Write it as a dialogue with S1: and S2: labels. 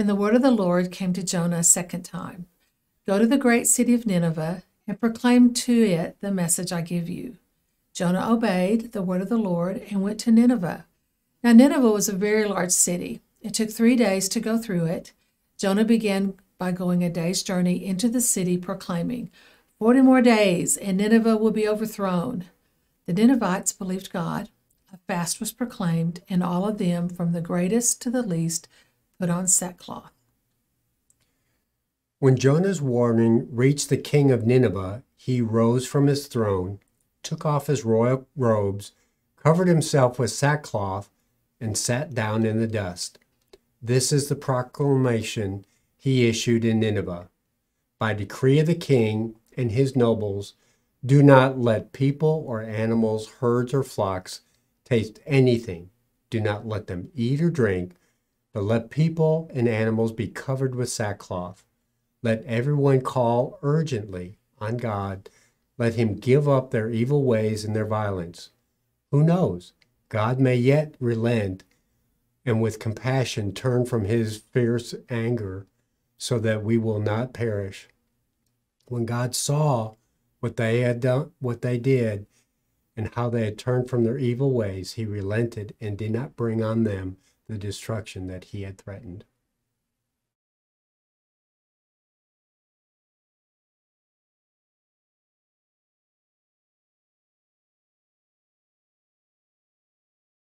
S1: Then the word of the Lord came to Jonah a second time Go to the great city of Nineveh and proclaim to it the message I give you. Jonah obeyed the word of the Lord and went to Nineveh. Now, Nineveh was a very large city. It took three days to go through it. Jonah began by going a day's journey into the city, proclaiming, Forty more days, and Nineveh will be overthrown. The Ninevites believed God. A fast was proclaimed, and all of them, from the greatest to the least, put on sackcloth.
S2: When Jonah's warning reached the king of Nineveh, he rose from his throne, took off his royal robes, covered himself with sackcloth, and sat down in the dust. This is the proclamation he issued in Nineveh. By decree of the king and his nobles, do not let people or animals, herds or flocks taste anything. Do not let them eat or drink, but let people and animals be covered with sackcloth. Let everyone call urgently on God. Let him give up their evil ways and their violence. Who knows? God may yet relent and with compassion turn from his fierce anger so that we will not perish. When God saw what they had done, what they did, and how they had turned from their evil ways, he relented and did not bring on them the destruction that he had threatened.